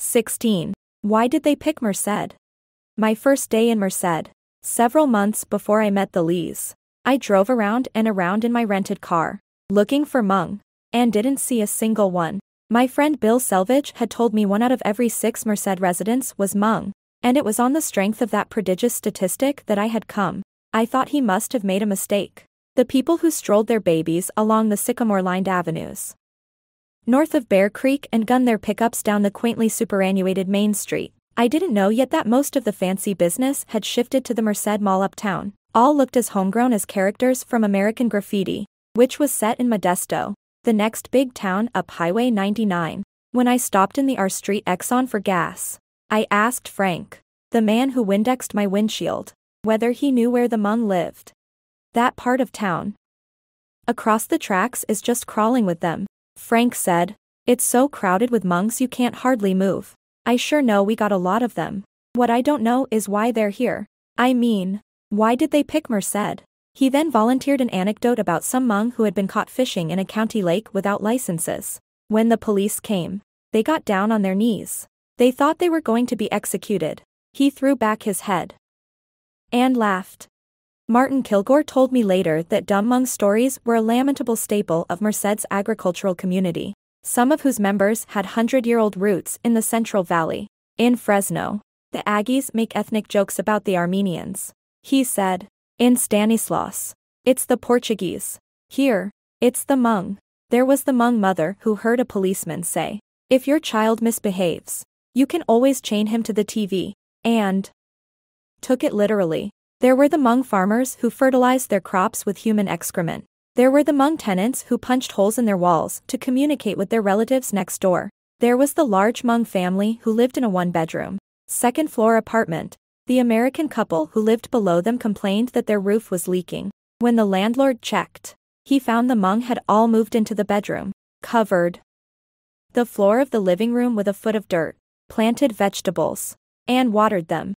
16. Why did they pick Merced? My first day in Merced. Several months before I met the Lees. I drove around and around in my rented car, looking for Hmong, and didn't see a single one. My friend Bill Selvidge had told me one out of every six Merced residents was Hmong, and it was on the strength of that prodigious statistic that I had come. I thought he must have made a mistake. The people who strolled their babies along the sycamore-lined avenues. North of Bear Creek and gunned their pickups down the quaintly superannuated Main Street. I didn't know yet that most of the fancy business had shifted to the Merced Mall uptown. All looked as homegrown as characters from American Graffiti, which was set in Modesto, the next big town up Highway 99. When I stopped in the R Street Exxon for gas, I asked Frank, the man who Windexed my windshield, whether he knew where the Hmong lived. That part of town. Across the tracks is just crawling with them, Frank said. It's so crowded with Hmongs you can't hardly move. I sure know we got a lot of them. What I don't know is why they're here. I mean, why did they pick Merced? He then volunteered an anecdote about some Hmong who had been caught fishing in a county lake without licenses. When the police came, they got down on their knees. They thought they were going to be executed. He threw back his head and laughed. Martin Kilgore told me later that dumb Hmong stories were a lamentable staple of Merced's agricultural community, some of whose members had hundred-year-old roots in the Central Valley. In Fresno, the Aggies make ethnic jokes about the Armenians. He said, in Stanislaus. It's the Portuguese. Here, it's the Hmong. There was the Hmong mother who heard a policeman say, If your child misbehaves, you can always chain him to the TV, and took it literally. There were the Hmong farmers who fertilized their crops with human excrement. There were the Hmong tenants who punched holes in their walls to communicate with their relatives next door. There was the large Hmong family who lived in a one-bedroom, second-floor apartment, the American couple who lived below them complained that their roof was leaking. When the landlord checked, he found the Hmong had all moved into the bedroom, covered the floor of the living room with a foot of dirt, planted vegetables, and watered them.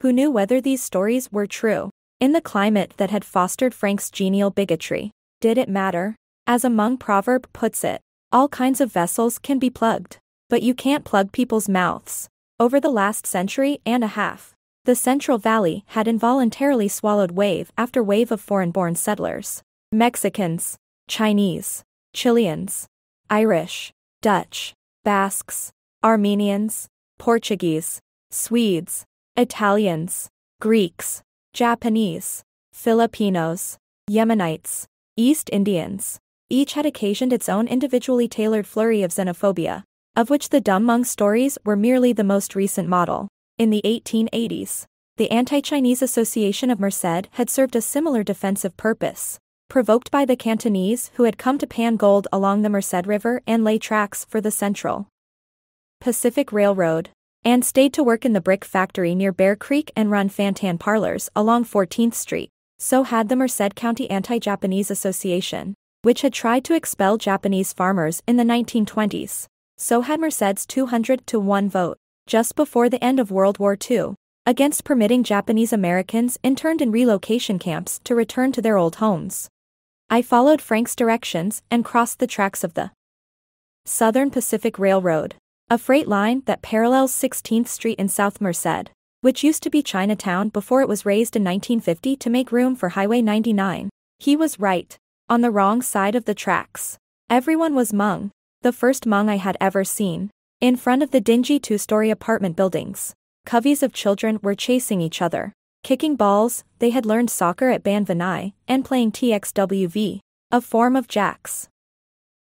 Who knew whether these stories were true? In the climate that had fostered Frank's genial bigotry, did it matter? As a Hmong proverb puts it, all kinds of vessels can be plugged, but you can't plug people's mouths. Over the last century and a half, the Central Valley had involuntarily swallowed wave after wave of foreign-born settlers. Mexicans, Chinese, Chileans, Irish, Dutch, Basques, Armenians, Portuguese, Swedes, Italians, Greeks, Japanese, Filipinos, Yemenites, East Indians. Each had occasioned its own individually tailored flurry of xenophobia, of which the dumb Hmong stories were merely the most recent model. In the 1880s, the Anti-Chinese Association of Merced had served a similar defensive purpose, provoked by the Cantonese who had come to pan gold along the Merced River and lay tracks for the Central Pacific Railroad, and stayed to work in the brick factory near Bear Creek and run Fantan parlors along 14th Street. So had the Merced County Anti-Japanese Association, which had tried to expel Japanese farmers in the 1920s. So had Merced's 200 to 1 vote just before the end of World War II, against permitting Japanese Americans interned in relocation camps to return to their old homes. I followed Frank's directions and crossed the tracks of the Southern Pacific Railroad, a freight line that parallels 16th Street in South Merced, which used to be Chinatown before it was razed in 1950 to make room for Highway 99. He was right, on the wrong side of the tracks. Everyone was Hmong, the first Hmong I had ever seen, in front of the dingy two-story apartment buildings, coveys of children were chasing each other. Kicking balls, they had learned soccer at Ban Vinai, and playing TXWV, a form of jacks.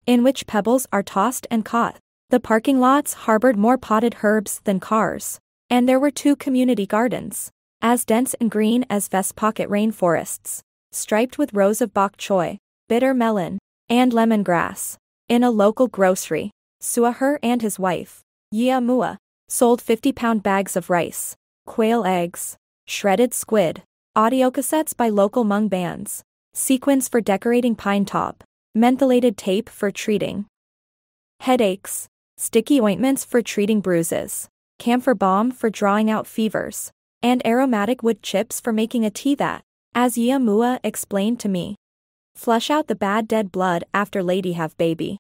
In which pebbles are tossed and caught. The parking lots harbored more potted herbs than cars. And there were two community gardens, as dense and green as vest pocket rainforests, striped with rows of bok choy, bitter melon, and lemongrass. In a local grocery, Suaher and his wife, Yia Mua, sold 50-pound bags of rice, quail eggs, shredded squid, audio cassettes by local Hmong bands, sequins for decorating paj ntaub, mentholated tape for treating headaches, sticky ointments for treating bruises, camphor balm for drawing out fevers, and aromatic wood chips for making a tea that, as Yia Mua explained to me, flush out the bad dead blood after lady have baby.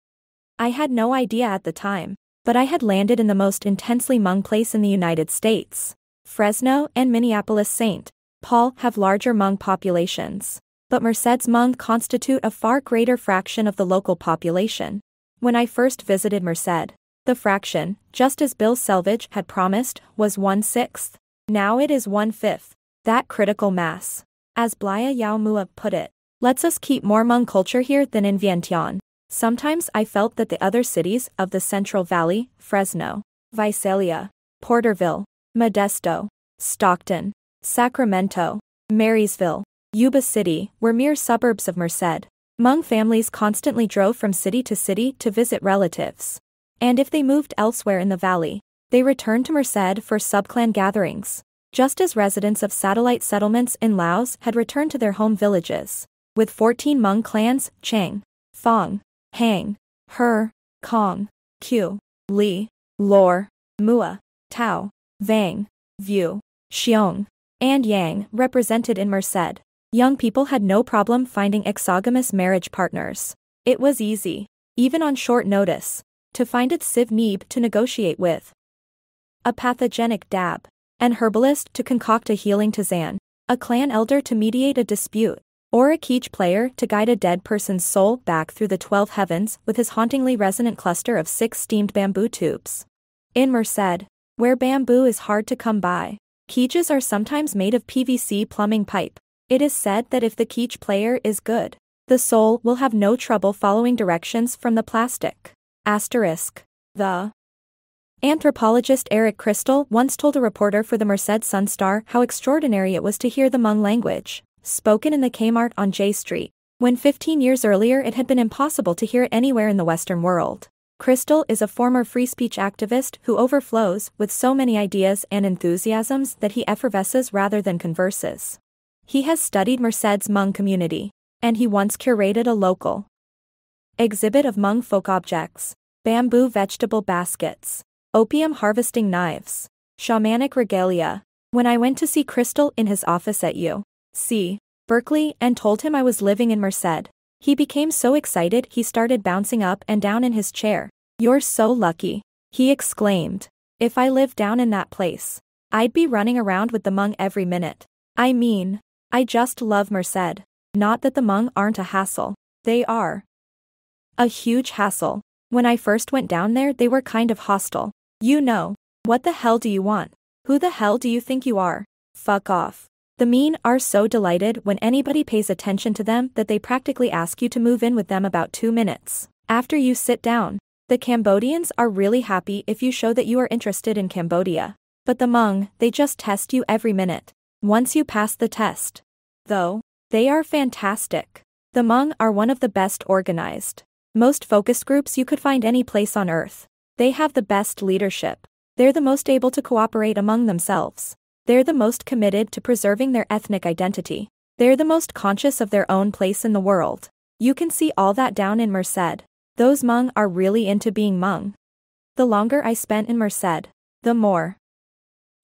I had no idea at the time, but I had landed in the most intensely Hmong place in the United States. Fresno and Minneapolis St. Paul have larger Hmong populations, but Merced's Hmong constitute a far greater fraction of the local population. When I first visited Merced, the fraction, just as Bill Selvidge had promised, was one-sixth. Now it is one-fifth. That critical mass. As Blaya Yao Mua put it, lets us keep more Hmong culture here than in Vientiane. Sometimes I felt that the other cities of the Central Valley, Fresno, Visalia, Porterville, Modesto, Stockton, Sacramento, Marysville, Yuba City, were mere suburbs of Merced. Hmong families constantly drove from city to city to visit relatives. And if they moved elsewhere in the valley, they returned to Merced for subclan gatherings, just as residents of satellite settlements in Laos had returned to their home villages. With 14 Hmong clans, Chang, Fong, Hang, Her, Kong, Kue, Lee, Lor, Mua, Tao, Vang, Vu, Xiong, and Yang represented in Merced. Young people had no problem finding exogamous marriage partners. It was easy, even on short notice, to find its txiv neeb to negotiate with. A pathogenic dab. An herbalist to concoct a healing tisane. A clan elder to mediate a dispute. Or a qeej player to guide a dead person's soul back through the twelve heavens with his hauntingly resonant cluster of six steamed bamboo tubes. In Merced, where bamboo is hard to come by, qeejs are sometimes made of PVC plumbing pipe. It is said that if the qeej player is good, the soul will have no trouble following directions from the plastic. Asterisk. The Anthropologist Eric Crystal once told a reporter for the Merced Sun Star how extraordinary it was to hear the Hmong language, spoken in the Kmart on J Street, when 15 years earlier it had been impossible to hear it anywhere in the Western world. Crystal is a former free speech activist who overflows with so many ideas and enthusiasms that he effervesces rather than converses. He has studied Merced's Hmong community, and he once curated a local exhibit of Hmong folk objects, bamboo vegetable baskets, opium harvesting knives, shamanic regalia. When I went to see Crystal in his office at U.C. Berkeley and told him I was living in Merced, he became so excited he started bouncing up and down in his chair. You're so lucky, he exclaimed. If I lived down in that place, I'd be running around with the Hmong every minute. I mean, I just love Merced. Not that the Hmong aren't a hassle. They are. A huge hassle. When I first went down there, they were kind of hostile. You know. What the hell do you want? Who the hell do you think you are? Fuck off. The Mien are so delighted when anybody pays attention to them that they practically ask you to move in with them about two minutes. After you sit down, the Cambodians are really happy if you show that you are interested in Cambodia. But the Hmong, they just test you every minute. Once you pass the test. Though, they are fantastic. The Hmong are one of the best organized. Most focus groups you could find any place on earth. They have the best leadership. They're the most able to cooperate among themselves. They're the most committed to preserving their ethnic identity. They're the most conscious of their own place in the world. You can see all that down in Merced. Those Hmong are really into being Hmong. The longer I spent in Merced, the more.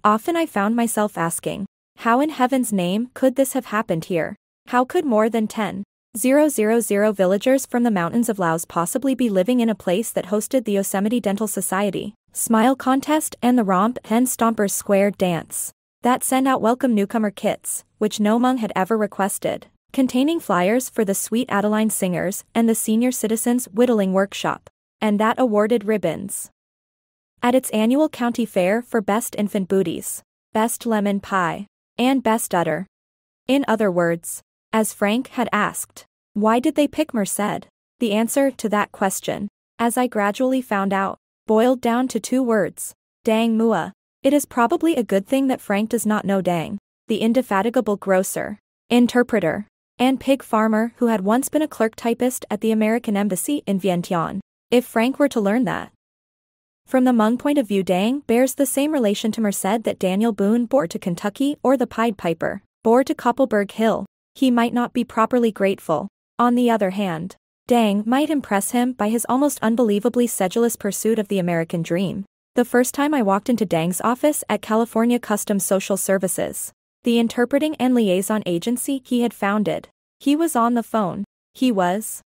Often I found myself asking, how in heaven's name could this have happened here? How could more than 10, 000 villagers from the mountains of Laos possibly be living in a place that hosted the Yosemite Dental Society, Smile Contest and the Romp Hen Stompers Square Dance. That sent out welcome newcomer kits, which no Hmong had ever requested, containing flyers for the Sweet Adeline Singers and the Senior Citizens Whittling Workshop, and that awarded ribbons. At its annual county fair for Best Infant Booties, Best Lemon Pie, and Best Udder. In other words, as Frank had asked, why did they pick Merced? The answer to that question, as I gradually found out, boiled down to two words. Dang Mua. It is probably a good thing that Frank does not know Dang, the indefatigable grocer, interpreter, and pig farmer who had once been a clerk typist at the American Embassy in Vientiane. If Frank were to learn that. From the Hmong point of view Dang bears the same relation to Merced that Daniel Boone bore to Kentucky or the Pied Piper, bore to Koppelberg Hill, he might not be properly grateful. On the other hand, Dang might impress him by his almost unbelievably sedulous pursuit of the American dream. The first time I walked into Dang's office at California Customs Social Services, the interpreting and liaison agency he had founded, he was on the phone. He was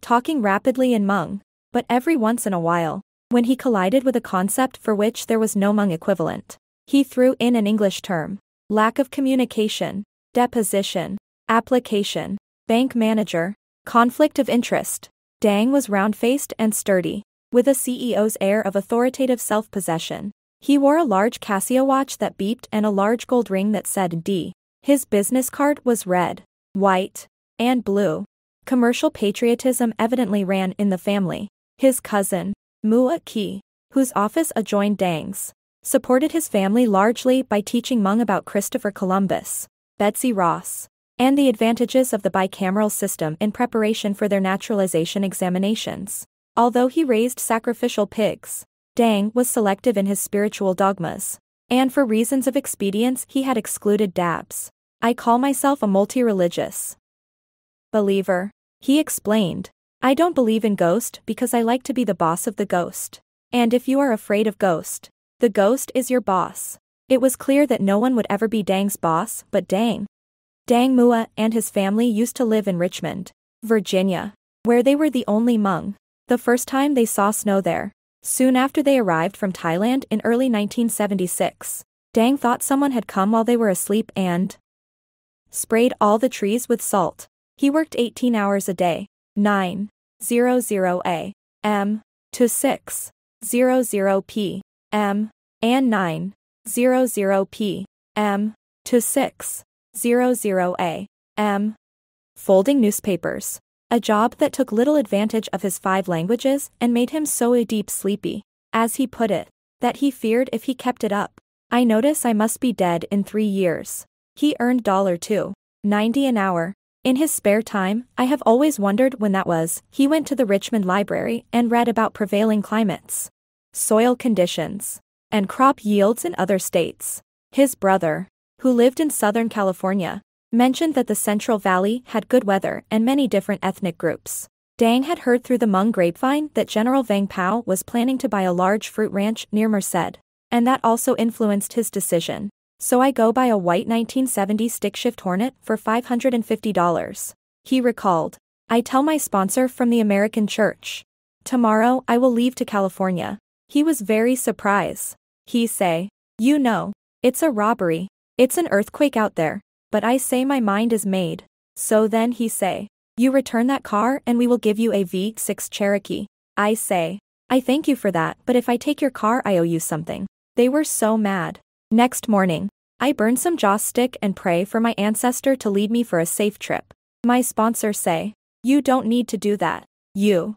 talking rapidly in Hmong, but every once in a while, when he collided with a concept for which there was no Hmong equivalent. He threw in an English term. Lack of communication, deposition, application, bank manager, conflict of interest. Dang was round-faced and sturdy, with a CEO's air of authoritative self-possession. He wore a large Casio watch that beeped and a large gold ring that said D. His business card was red, white, and blue. Commercial patriotism evidently ran in the family. His cousin, Mua Ki, whose office adjoined Dang's, supported his family largely by teaching Hmong about Christopher Columbus, Betsy Ross, and the advantages of the bicameral system in preparation for their naturalization examinations. Although he raised sacrificial pigs, Dang was selective in his spiritual dogmas. And for reasons of expedience he had excluded dabs. I call myself a multi-religious believer, he explained. I don't believe in ghost because I like to be the boss of the ghost. And if you are afraid of ghost, the ghost is your boss. It was clear that no one would ever be Dang's boss but Dang. Dang Mua and his family used to live in Richmond, Virginia, where they were the only Hmong. The first time they saw snow there, soon after they arrived from Thailand in early 1976, Dang thought someone had come while they were asleep and sprayed all the trees with salt. He worked 18 hours a day, 9, 00 a.m. to 6, 00 p.m. and 9, 00 p.m. to 6, 00 a.m. Folding newspapers. A job that took little advantage of his five languages and made him so a deep sleepy, as he put it, that he feared if he kept it up. I notice I must be dead in three years. He earned dollar two, 90 an hour. In his spare time, I have always wondered when that was, he went to the Richmond Library and read about prevailing climates, soil conditions, and crop yields in other states. His brother, who lived in Southern California, mentioned that the Central Valley had good weather and many different ethnic groups. Dang had heard through the Hmong grapevine that General Vang Pao was planning to buy a large fruit ranch near Merced, and that also influenced his decision. So I go buy a white 1970 stick shift Hornet for $550. He recalled. I tell my sponsor from the American Church. Tomorrow I will leave to California. He was very surprised. He say, you know, it's a robbery, it's an earthquake out there, but I say my mind is made. So then he say, you return that car and we will give you a V6 Cherokee. I say, I thank you for that but if I take your car I owe you something. They were so mad. Next morning, I burn some joss stick and pray for my ancestor to lead me for a safe trip. My sponsor say, you don't need to do that. You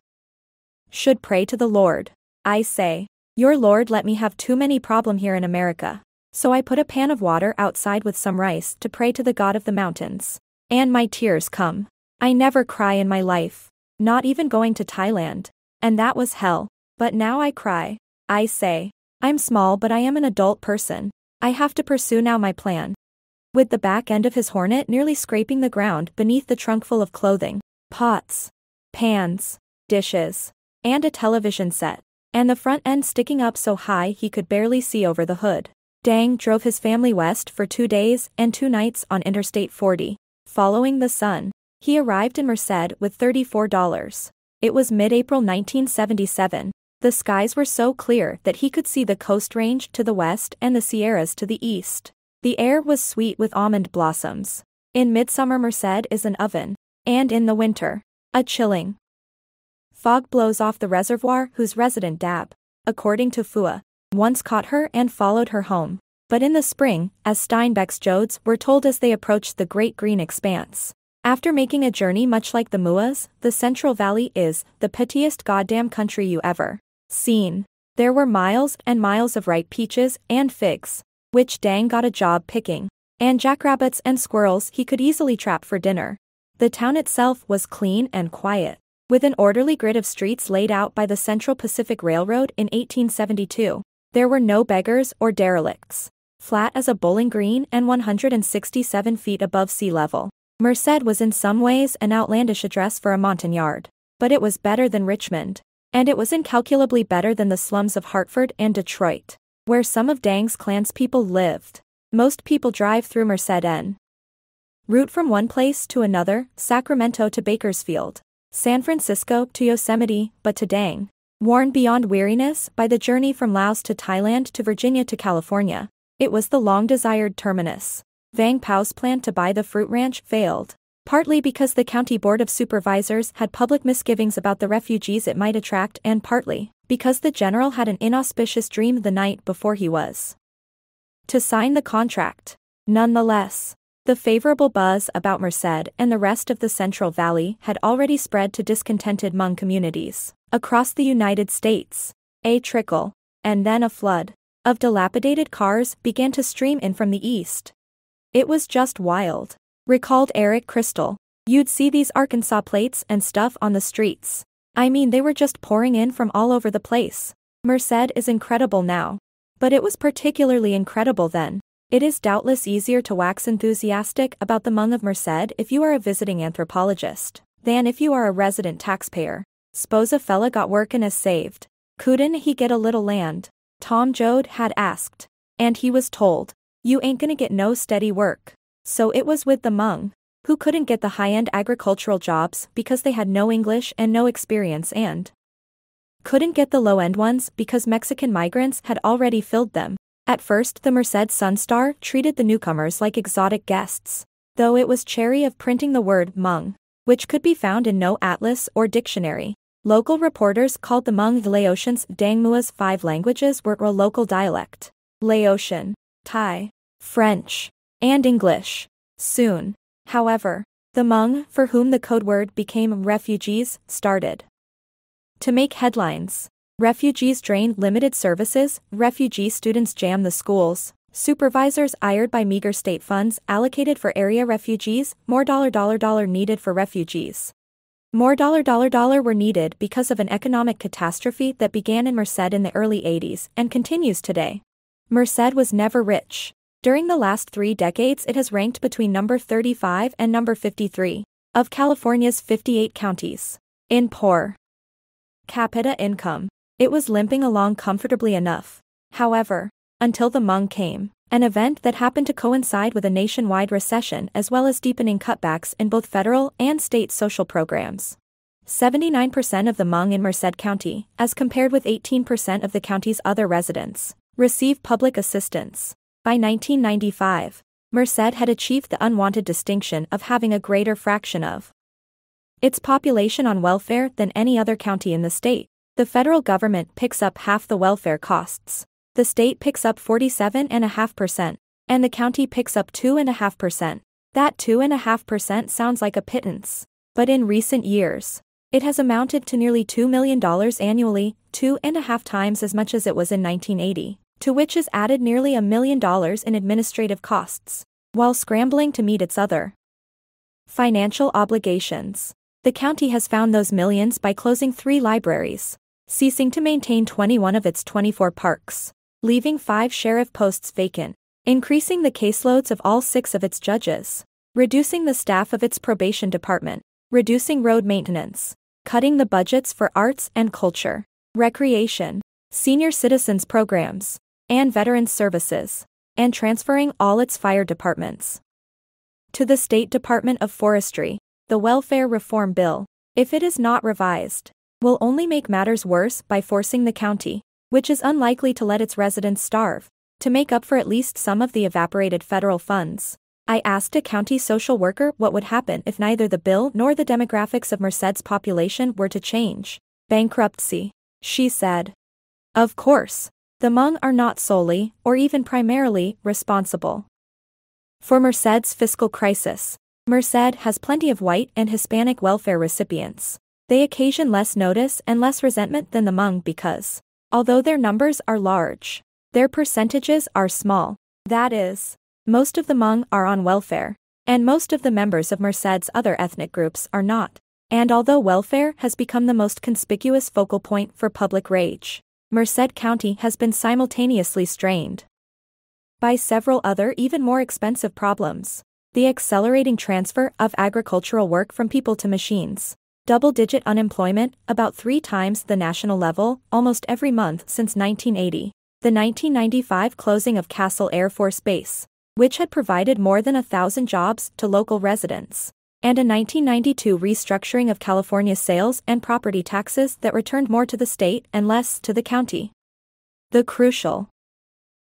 should pray to the Lord. I say, your Lord let me have too many problem here in America. So I put a pan of water outside with some rice to pray to the God of the mountains. And my tears come. I never cry in my life. Not even going to Thailand. And that was hell. But now I cry. I say. I'm small but I am an adult person. I have to pursue now my plan. With the back end of his hornet nearly scraping the ground beneath the trunk full of clothing, pots, pans, dishes, and a television set, and the front end sticking up so high he could barely see over the hood. Dang drove his family west for two days and two nights on Interstate 40. Following the sun, he arrived in Merced with $34. It was mid-April 1977. The skies were so clear that he could see the Coast Range to the west and the Sierras to the east. The air was sweet with almond blossoms. In midsummer Merced is an oven, and in the winter, a chilling. Fog blows off the reservoir whose resident Dab, according to Foua, once caught her and followed her home. But in the spring, as Steinbeck's Joads were told as they approached the great green expanse. After making a journey much like the Muas, the Central Valley is the pettiest goddamn country you ever seen. There were miles and miles of ripe peaches and figs, which Dang got a job picking, and jackrabbits and squirrels he could easily trap for dinner. The town itself was clean and quiet, with an orderly grid of streets laid out by the Central Pacific Railroad in 1872. There were no beggars or derelicts. Flat as a bowling green and 167 feet above sea level. Merced was in some ways an outlandish address for a Montagnard. But it was better than Richmond. And it was incalculably better than the slums of Hartford and Detroit, where some of Dang's clanspeople lived. Most people drive through Merced en route from one place to another, Sacramento to Bakersfield, San Francisco to Yosemite, but to Dang, Worn beyond weariness by the journey from Laos to Thailand to Virginia to California, it was the long-desired terminus. Vang Pao's plan to buy the fruit ranch failed, partly because the county board of supervisors had public misgivings about the refugees it might attract and partly because the general had an inauspicious dream the night before he was to sign the contract. Nonetheless, the favorable buzz about Merced and the rest of the Central Valley had already spread to discontented Hmong communities across the United States. A trickle, and then a flood, of dilapidated cars began to stream in from the east. It was just wild. Recalled Eric Crystal. You'd see these Arkansas plates and stuff on the streets. I mean, they were just pouring in from all over the place. Merced is incredible now. But it was particularly incredible then. It is doubtless easier to wax enthusiastic about the Hmong of Merced if you are a visiting anthropologist than if you are a resident taxpayer. S'pose a fella got work workin' as saved. Couldn't he get a little land? Tom Joad had asked. And he was told, you ain't gonna get no steady work. So it was with the Hmong, who couldn't get the high-end agricultural jobs because they had no English and no experience and couldn't get the low-end ones because Mexican migrants had already filled them. At first the Merced Sunstar treated the newcomers like exotic guests, though it was chary of printing the word Hmong, which could be found in no atlas or dictionary. Local reporters called the Hmong the Laotians Dangmua's five languages were a local dialect. Laotian, Thai, French, and English. Soon, however, the Hmong, for whom the code word became refugees, started to make headlines. Refugees drain limited services, refugee students jam the schools, supervisors hired by meager state funds allocated for area refugees, more dollar dollar dollar needed for refugees. More dollar dollar dollar were needed because of an economic catastrophe that began in Merced in the early 80s and continues today. Merced was never rich. During the last three decades it has ranked between number 35 and number 53 of California's 58 counties. In poor capita income, it was limping along comfortably enough. However, until the Hmong came, an event that happened to coincide with a nationwide recession as well as deepening cutbacks in both federal and state social programs. 79% of the Hmong in Merced County, as compared with 18% of the county's other residents, receive public assistance. By 1995, Merced had achieved the unwanted distinction of having a greater fraction of its population on welfare than any other county in the state. The federal government picks up half the welfare costs. The state picks up 47.5%, and the county picks up 2.5%. That 2.5% sounds like a pittance. But in recent years, it has amounted to nearly $2 million annually, two and a half times as much as it was in 1980, to which is added nearly a million dollars in administrative costs, while scrambling to meet its other financial obligations. The county has found those millions by closing three libraries, ceasing to maintain 21 of its 24 parks, leaving five sheriff posts vacant, increasing the caseloads of all six of its judges, reducing the staff of its probation department, reducing road maintenance, cutting the budgets for arts and culture, recreation, senior citizens programs, and veterans services, and transferring all its fire departments to the State Department of Forestry. The Welfare Reform Bill, if it is not revised, will only make matters worse by forcing the county, which is unlikely to let its residents starve, to make up for at least some of the evaporated federal funds. I asked a county social worker what would happen if neither the bill nor the demographics of Merced's population were to change. Bankruptcy. She said. Of course, the Hmong are not solely, or even primarily, responsible for Merced's fiscal crisis. Merced has plenty of white and Hispanic welfare recipients. They occasion less notice and less resentment than the Hmong because, although their numbers are large, their percentages are small. That is, most of the Hmong are on welfare, and most of the members of Merced's other ethnic groups are not. And although welfare has become the most conspicuous focal point for public rage, Merced County has been simultaneously strained by several other even more expensive problems. The accelerating transfer of agricultural work from people to machines, double digit unemployment, about three times the national level, almost every month since 1980. The 1995 closing of Castle Air Force Base, which had provided more than a thousand jobs to local residents, and a 1992 restructuring of California's sales and property taxes that returned more to the state and less to the county. The crucial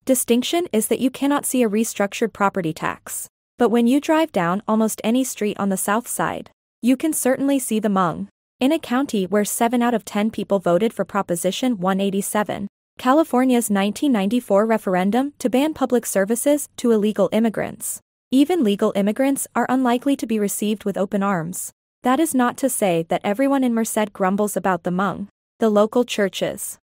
distinction is that you cannot see a restructured property tax. But when you drive down almost any street on the south side, you can certainly see the Hmong. In a county where 7 out of 10 people voted for Proposition 187, California's 1994 referendum to ban public services to illegal immigrants. Even legal immigrants are unlikely to be received with open arms. That is not to say that everyone in Merced grumbles about the Hmong. The local churches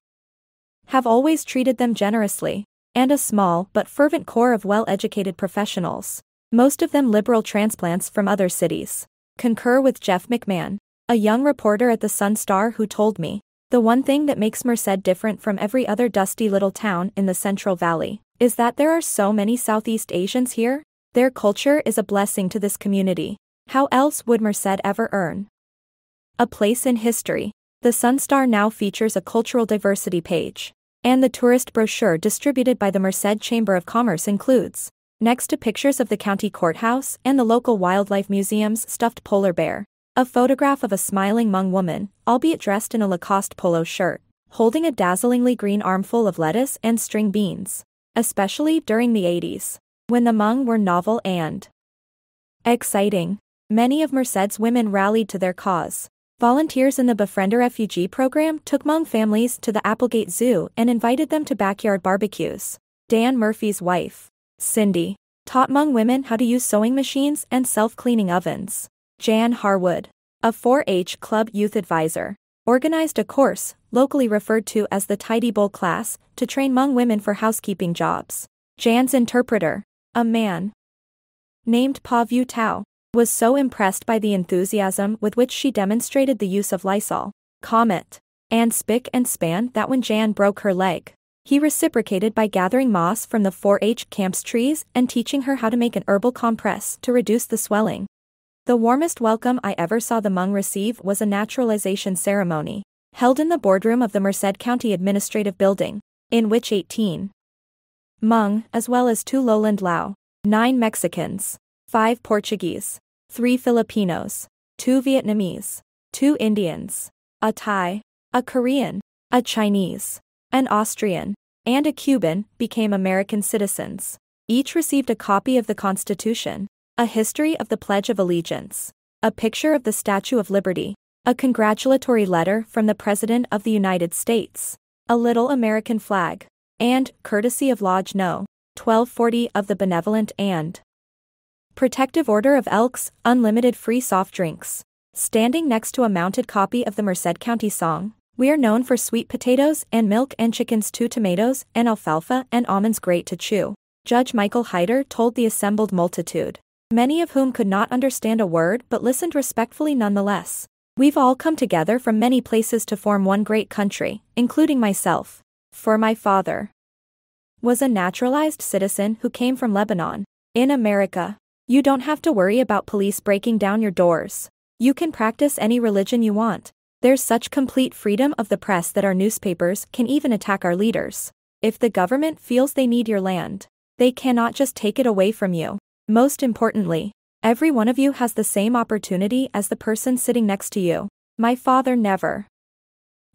have always treated them generously, and a small but fervent core of well-educated professionals, most of them liberal transplants from other cities, concur with Jeff McMahon, a young reporter at the Sun Star who told me, the one thing that makes Merced different from every other dusty little town in the Central Valley is that there are so many Southeast Asians here their culture is a blessing to this community. How else would Merced ever earn a place in history? The Sun Star now features a cultural diversity page, and the tourist brochure distributed by the Merced Chamber of Commerce includes, next to pictures of the county courthouse and the local wildlife museum's stuffed polar bear, a photograph of a smiling Hmong woman, albeit dressed in a Lacoste polo shirt, holding a dazzlingly green armful of lettuce and string beans, especially during the 80s when the Hmong were novel and exciting. Many of Merced's women rallied to their cause. Volunteers in the Befriender refugee program took Hmong families to the Applegate Zoo and invited them to backyard barbecues. Dan Murphy's wife, Cindy, taught Hmong women how to use sewing machines and self-cleaning ovens. Jan Harwood, a 4-H club youth advisor, organized a course, locally referred to as the Tidy Bowl class, to train Hmong women for housekeeping jobs. Jan's interpreter, a man named Pa Vu Tao was so impressed by the enthusiasm with which she demonstrated the use of Lysol, Comet, and Spick and Span that when Jan broke her leg, he reciprocated by gathering moss from the 4-H camp's trees and teaching her how to make an herbal compress to reduce the swelling. The warmest welcome I ever saw the Hmong receive was a naturalization ceremony, held in the boardroom of the Merced County Administrative Building, in which 18 Hmong, as well as two lowland Lao, nine Mexicans, five Portuguese, three Filipinos, two Vietnamese, two Indians, a Thai, a Korean, a Chinese, an Austrian, and a Cuban became American citizens. Each received a copy of the Constitution, a history of the Pledge of Allegiance, a picture of the Statue of Liberty, a congratulatory letter from the President of the United States, a little American flag, and, courtesy of Lodge No. 1240 of the Benevolent and Protective Order of Elks, unlimited free soft drinks. Standing next to a mounted copy of the Merced County song, we are known for sweet potatoes and milk and chickens, two tomatoes and alfalfa and almonds great to chew. Judge Michael Hyder told the assembled multitude, many of whom could not understand a word but listened respectfully nonetheless. We've all come together from many places to form one great country, including myself. For my father was a naturalized citizen who came from Lebanon. In America, you don't have to worry about police breaking down your doors. You can practice any religion you want. There's such complete freedom of the press that our newspapers can even attack our leaders. If the government feels they need your land, they cannot just take it away from you. Most importantly, every one of you has the same opportunity as the person sitting next to you. My father never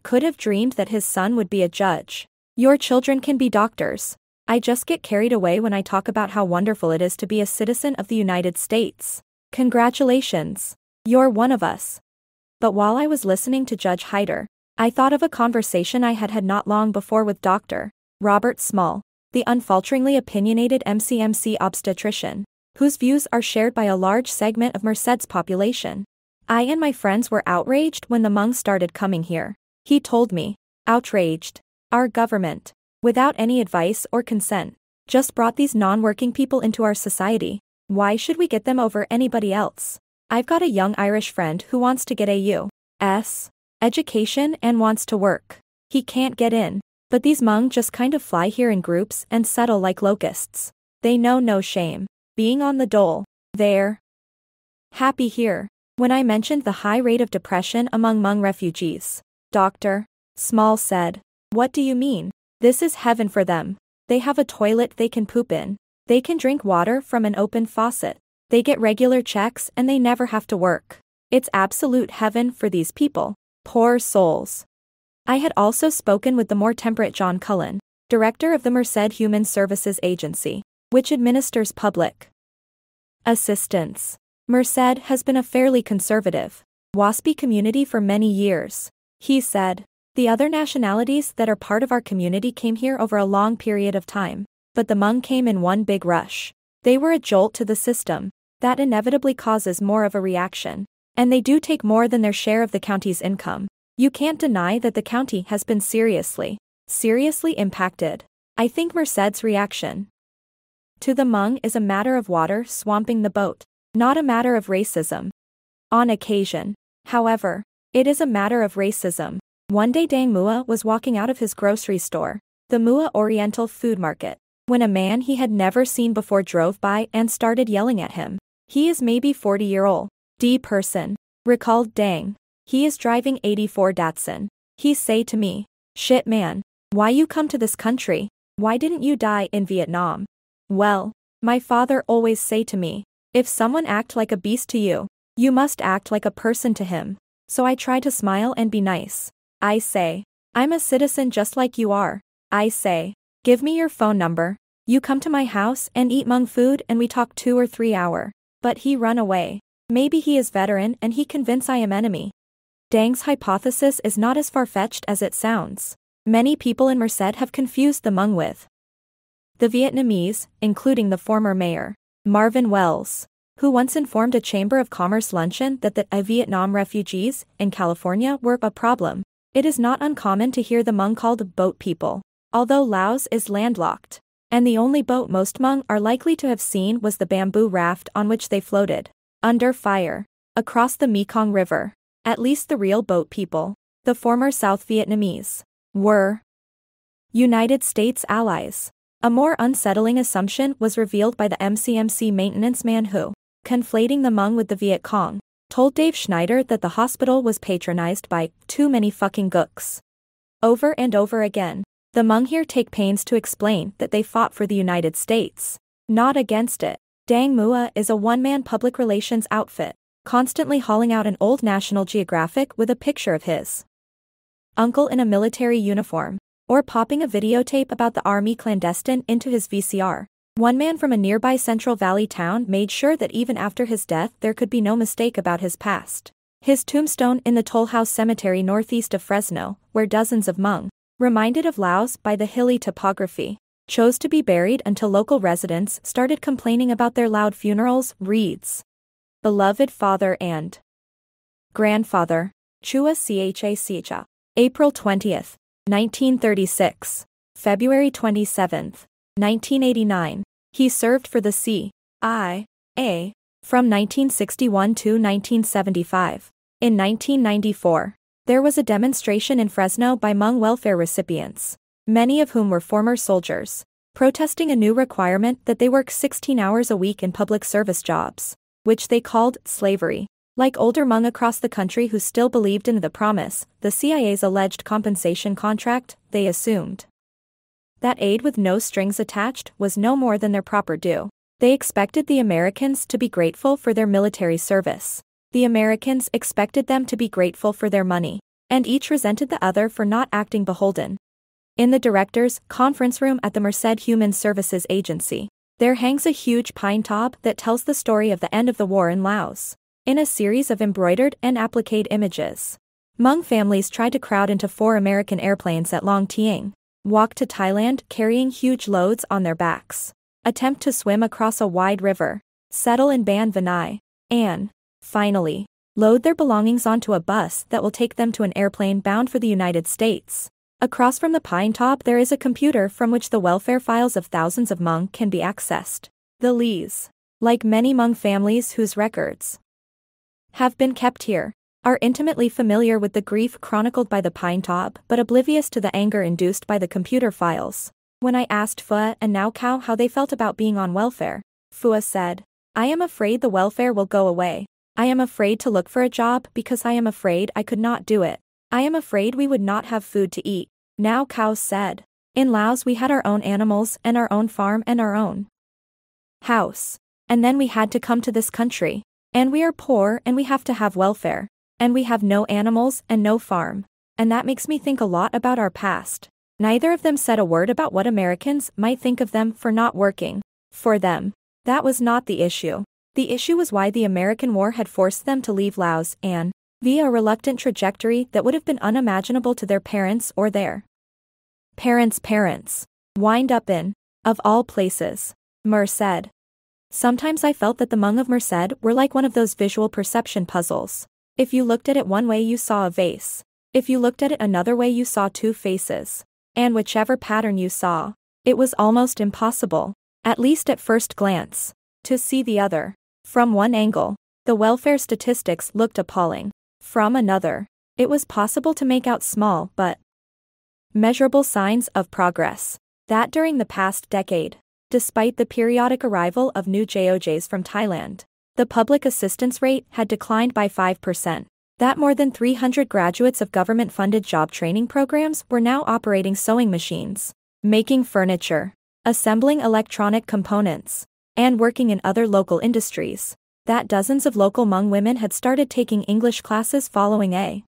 could have dreamed that his son would be a judge. Your children can be doctors. I just get carried away when I talk about how wonderful it is to be a citizen of the United States. Congratulations. You're one of us. But while I was listening to Judge Hyder, I thought of a conversation I had had not long before with Dr. Robert Small, the unfalteringly opinionated MCMC obstetrician, whose views are shared by a large segment of Merced's population. I and my friends were outraged when the Hmong started coming here. He told me, outraged, our government, without any advice or consent, just brought these non-working people into our society. Why should we get them over anybody else? I've got a young Irish friend who wants to get a U.S. education and wants to work. He can't get in, but these Hmong just kind of fly here in groups and settle like locusts. They know no shame. Being on the dole. They're happy here. When I mentioned the high rate of depression among Hmong refugees, Dr. Small said, what do you mean? This is heaven for them. They have a toilet they can poop in. They can drink water from an open faucet. They get regular checks and they never have to work. It's absolute heaven for these people. Poor souls. I had also spoken with the more temperate John Cullen, director of the Merced Human Services Agency, which administers public assistance. Merced has been a fairly conservative, WASPy community for many years. He said, the other nationalities that are part of our community came here over a long period of time, but the Hmong came in one big rush. They were a jolt to the system, that inevitably causes more of a reaction. And they do take more than their share of the county's income. You can't deny that the county has been seriously, seriously impacted. I think Merced's reaction to the Hmong is a matter of water swamping the boat, not a matter of racism. On occasion, however, it is a matter of racism. One day Dang Mua was walking out of his grocery store, the Mua Oriental Food Market, when a man he had never seen before drove by and started yelling at him. He is maybe 40 year old. D person. Recalled Dang. He is driving 84 Datsun. He say to me, shit man, why you come to this country? Why didn't you die in Vietnam? Well, my father always say to me, if someone act like a beast to you, you must act like a person to him. So I try to smile and be nice. I say, I'm a citizen just like you are. I say, give me your phone number. You come to my house and eat Hmong food and we talk two or three hour. But he run away. Maybe he is veteran and he convince I am enemy. Dang's hypothesis is not as far-fetched as it sounds. Many people in Merced have confused the Hmong with the Vietnamese, including the former mayor, Marvin Wells, who once informed a Chamber of Commerce luncheon that the Vietnam refugees in California were a problem. It is not uncommon to hear the Hmong called boat people, although Laos is landlocked, and the only boat most Hmong are likely to have seen was the bamboo raft on which they floated, under fire, across the Mekong River. At least the real boat people, the former South Vietnamese, were United States allies. A more unsettling assumption was revealed by the MCMC maintenance man who, conflating the Hmong with the Viet Cong, told Dave Schneider that the hospital was patronized by too many fucking gooks. Over and over again, the Hmong here take pains to explain that they fought for the United States, not against it. Dang Mua is a one-man public relations outfit, constantly hauling out an old National Geographic with a picture of his uncle in a military uniform, or popping a videotape about the Armée Clandestine into his VCR. One man from a nearby Central Valley town made sure that even after his death there could be no mistake about his past. His tombstone in the Toll House Cemetery northeast of Fresno, where dozens of Hmong, reminded of Laos by the hilly topography, chose to be buried until local residents started complaining about their loud funerals, reads beloved father and grandfather, Chua Cha Sicha. April 20th, 1936. February 27th, 1989. He served for the C.I.A. from 1961 to 1975. In 1994, there was a demonstration in Fresno by Hmong welfare recipients, many of whom were former soldiers, protesting a new requirement that they work 16 hours a week in public service jobs which they called slavery. Like older Hmong across the country who still believed in the promise, the CIA's alleged compensation contract, they assumed that aid with no strings attached was no more than their proper due. They expected the Americans to be grateful for their military service. The Americans expected them to be grateful for their money, and each resented the other for not acting beholden. In the director's conference room at the Merced Human Services Agency, there hangs a huge paj ntaub that tells the story of the end of the war in Laos. In a series of embroidered and appliqued images, Hmong families tried to crowd into four American airplanes at Long Tieng, walk to Thailand carrying huge loads on their backs, attempt to swim across a wide river, settle in Ban Vinai, and, finally, load their belongings onto a bus that will take them to an airplane bound for the United States. Across from the paj ntaub there is a computer from which the welfare files of thousands of Hmong can be accessed. The Lees, like many Hmong families whose records have been kept here, are intimately familiar with the grief chronicled by the paj ntaub but oblivious to the anger induced by the computer files. When I asked Foua and Nao Kao how they felt about being on welfare, Foua said, I am afraid the welfare will go away. I am afraid to look for a job because I am afraid I could not do it. I am afraid we would not have food to eat. Now cows said. In Laos we had our own animals and our own farm and our own house. And then we had to come to this country. And we are poor and we have to have welfare. And we have no animals and no farm. And that makes me think a lot about our past. Neither of them said a word about what Americans might think of them for not working. For them. That was not the issue. The issue was why the American war had forced them to leave Laos and, via a reluctant trajectory that would have been unimaginable to their parents or their parents' parents, wind up in, of all places, Merced. Sometimes I felt that the Hmong of Merced were like one of those visual perception puzzles. If you looked at it one way you saw a vase. If you looked at it another way you saw two faces. And whichever pattern you saw, it was almost impossible, at least at first glance, to see the other. From one angle, the welfare statistics looked appalling. From another, it was possible to make out small but measurable signs of progress. That during the past decade, despite the periodic arrival of new JOJs from Thailand, the public assistance rate had declined by 5%. That more than 300 graduates of government funded job training programs were now operating sewing machines, making furniture, assembling electronic components, and working in other local industries. That dozens of local Hmong women had started taking English classes following a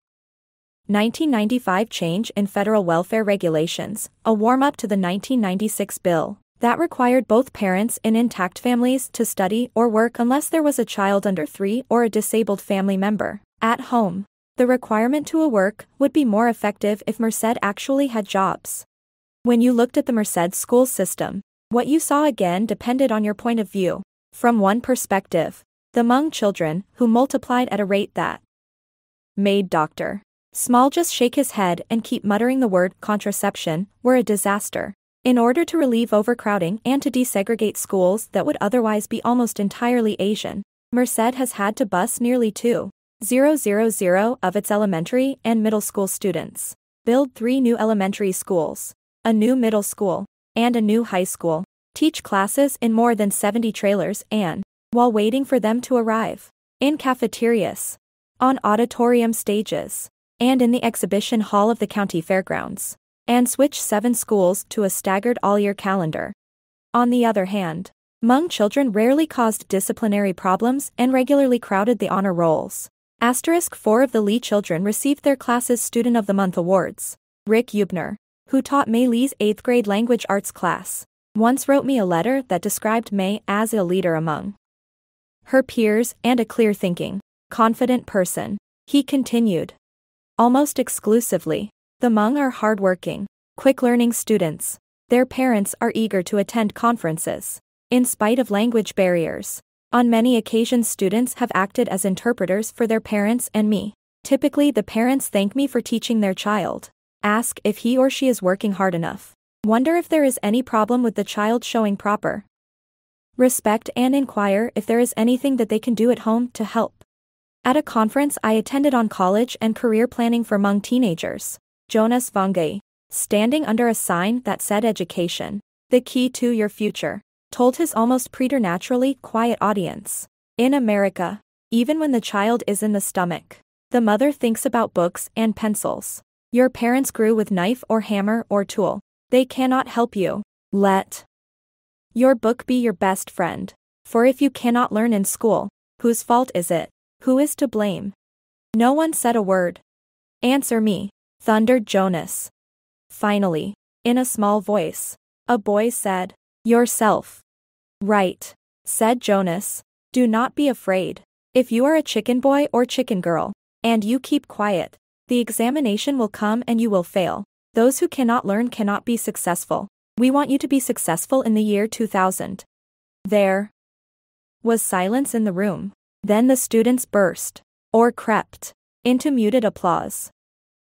1995 change in federal welfare regulations, a warm up to the 1996 bill that required both parents in intact families to study or work unless there was a child under three or a disabled family member at home. The requirement to a work would be more effective if Merced actually had jobs. When you looked at the Merced school system, what you saw again depended on your point of view. From one perspective, the Hmong children, who multiplied at a rate that made Dr. Small just shake his head and keep muttering the word contraception, were a disaster. In order to relieve overcrowding and to desegregate schools that would otherwise be almost entirely Asian, Merced has had to bus nearly 2,000 of its elementary and middle school students, build three new elementary schools, a new middle school, and a new high school, teach classes in more than 70 trailers and, while waiting for them to arrive, in cafeterias, on auditorium stages, and in the exhibition hall of the county fairgrounds and switch seven schools to a staggered all-year calendar. On the other hand, Hmong children rarely caused disciplinary problems and regularly crowded the honor rolls. Asterisk four of the Lee children received their class's Student of the Month awards. Rick Eubner, who taught May Lee's 8th grade language arts class, once wrote me a letter that described May as a leader among her peers and a clear thinking, confident person. He continued. Almost exclusively, the Hmong are hardworking, quick learning students. Their parents are eager to attend conferences. In spite of language barriers, on many occasions, students have acted as interpreters for their parents and me. Typically, the parents thank me for teaching their child, ask if he or she is working hard enough, wonder if there is any problem with the child showing proper respect, and inquire if there is anything that they can do at home to help. At a conference I attended on college and career planning for Hmong teenagers, Jonas Vangay, standing under a sign that said education, the key to your future, told his almost preternaturally quiet audience. In America, even when the child is in the stomach, the mother thinks about books and pencils. Your parents grew with knife or hammer or tool. They cannot help you. Let your book be your best friend. For if you cannot learn in school, whose fault is it? Who is to blame? No one said a word. Answer me thundered Jonas. Finally, in a small voice, a boy said, Yourself. Right, said Jonas. Do not be afraid. If you are a chicken boy or chicken girl, and you keep quiet, the examination will come and you will fail. Those who cannot learn cannot be successful. We want you to be successful in the year 2000. There was silence in the room. Then the students burst, or crept, into muted applause.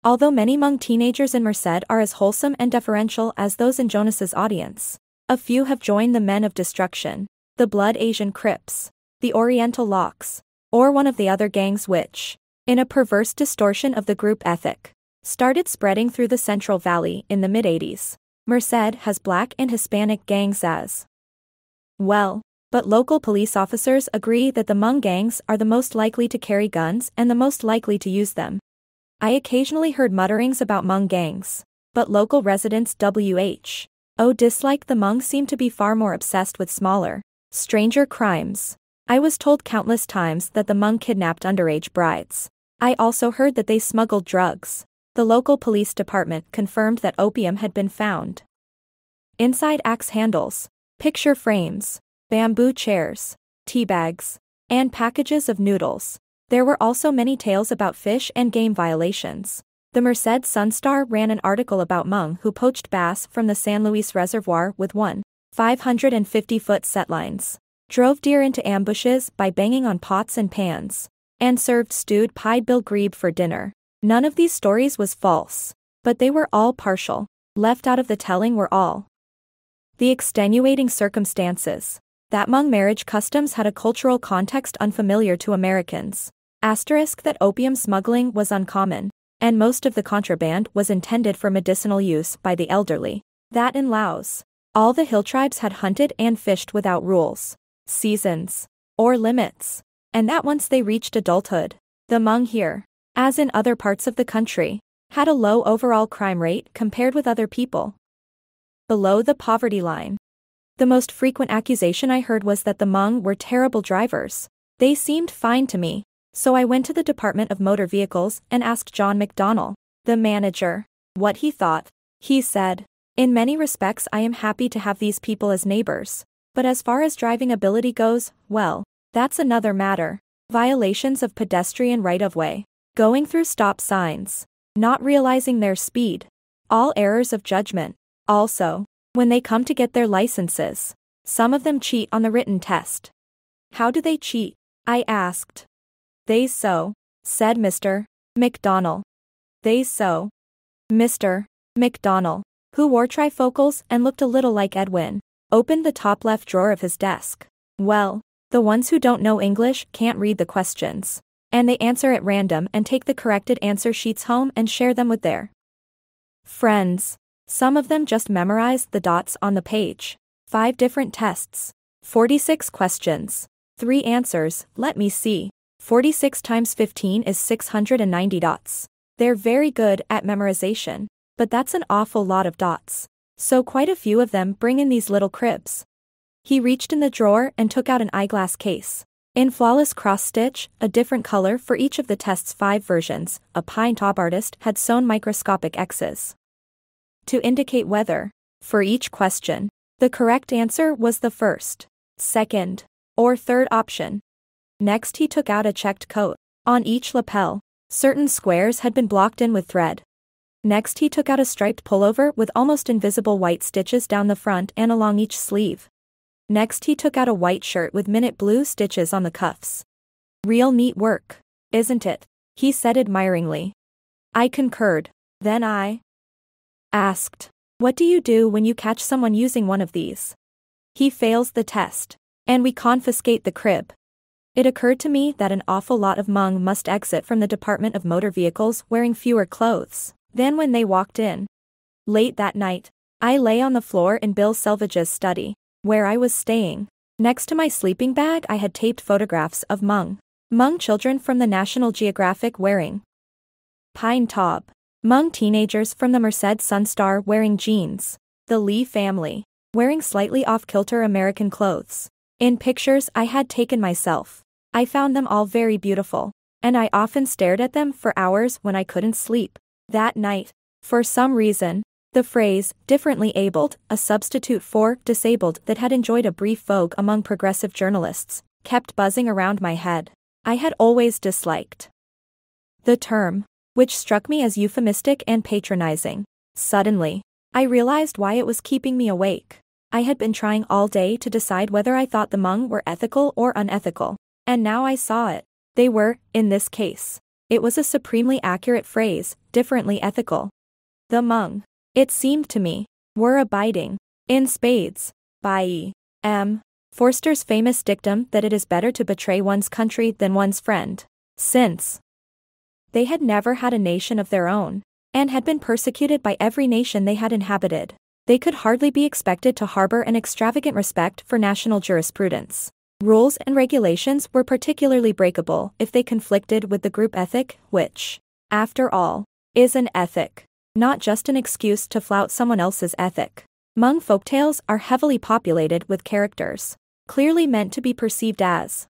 Although many Hmong teenagers in Merced are as wholesome and deferential as those in Jonas's audience, a few have joined the men of destruction, the Blood Asian Crips, the Oriental Locks, or one of the other gangs which, in a perverse distortion of the group ethic, started spreading through the Central Valley in the mid-80s. Merced has black and Hispanic gangs as well, but local police officers agree that the Hmong gangs are the most likely to carry guns and the most likely to use them. I occasionally heard mutterings about Hmong gangs, but local residents WH. O dislike the Hmong seem to be far more obsessed with smaller, Stranger crimes. I was told countless times that the Hmong kidnapped underage brides. I also heard that they smuggled drugs. The local police department confirmed that opium had been found. Inside axe handles, picture frames, bamboo chairs, tea bags, and packages of noodles. There were also many tales about fish and game violations. The Merced Sunstar ran an article about Hmong who poached bass from the San Luis Reservoir with one 550-foot setlines, drove deer into ambushes by banging on pots and pans, and served stewed pied-billed grebe for dinner. None of these stories was false, but they were all partial. Left out of the telling were all the extenuating circumstances. That Hmong marriage customs had a cultural context unfamiliar to Americans. Asterisk that opium smuggling was uncommon, and most of the contraband was intended for medicinal use by the elderly. That in Laos, all the hill tribes had hunted and fished without rules, seasons, or limits, and that once they reached adulthood, the Hmong here, as in other parts of the country, had a low overall crime rate compared with other people. Below the poverty line. The most frequent accusation I heard was that the Hmong were terrible drivers. They seemed fine to me, so I went to the Department of Motor Vehicles and asked John McDonnell, the manager, what he thought. He said, In many respects, I am happy to have these people as neighbors. But as far as driving ability goes, well, that's another matter. Violations of pedestrian right of way, going through stop signs, not realizing their speed, all errors of judgment. Also, when they come to get their licenses, some of them cheat on the written test. How do they cheat? I asked. They so, said Mr. McDonnell. They so. Mr. McDonnell, who wore trifocals and looked a little like Edwin, opened the top left drawer of his desk. Well, the ones who don't know English can't read the questions. And they answer at random and take the corrected answer sheets home and share them with their friends. Some of them just memorize the dots on the page. Five different tests. 46 questions. Three answers, let me see. 46 times 15 is 690 dots. They're very good at memorization, but that's an awful lot of dots. So quite a few of them bring in these little cribs. He reached in the drawer and took out an eyeglass case. In flawless cross-stitch, a different color for each of the test's five versions, a paj ntaub artist had sewn microscopic X's. To indicate whether, for each question, the correct answer was the first, second, or third option. Next he took out a checked coat. On each lapel, certain squares had been blocked in with thread. Next he took out a striped pullover with almost invisible white stitches down the front and along each sleeve. Next he took out a white shirt with minute blue stitches on the cuffs. Real neat work, isn't it? He said admiringly. I concurred. Then I asked, What do you do when you catch someone using one of these? He fails the test, and we confiscate the crib. It occurred to me that an awful lot of Hmong must exit from the Department of Motor Vehicles wearing fewer clothes than when they walked in. Late that night, I lay on the floor in Bill Selvidge's study, where I was staying. Next to my sleeping bag I had taped photographs of Hmong. Hmong children from the National Geographic wearing paj ntaub. Hmong teenagers from the Merced Sunstar wearing jeans. The Lee family wearing slightly off-kilter American clothes. In pictures I had taken myself. I found them all very beautiful, and I often stared at them for hours when I couldn't sleep. That night, for some reason, the phrase, differently abled, a substitute for disabled that had enjoyed a brief vogue among progressive journalists, kept buzzing around my head. I had always disliked the term, which struck me as euphemistic and patronizing. Suddenly, I realized why it was keeping me awake. I had been trying all day to decide whether I thought the Hmong were ethical or unethical. And now I saw it. They were, in this case. It was a supremely accurate phrase, differently ethical. The Hmong, it seemed to me, were abiding, in spades, by E. M. Forster's famous dictum that it is better to betray one's country than one's friend. Since they had never had a nation of their own, and had been persecuted by every nation they had inhabited they could hardly be expected to harbor an extravagant respect for national jurisprudence. Rules and regulations were particularly breakable if they conflicted with the group ethic, which, after all, is an ethic, not just an excuse to flout someone else's ethic. Hmong folktales are heavily populated with characters clearly meant to be perceived as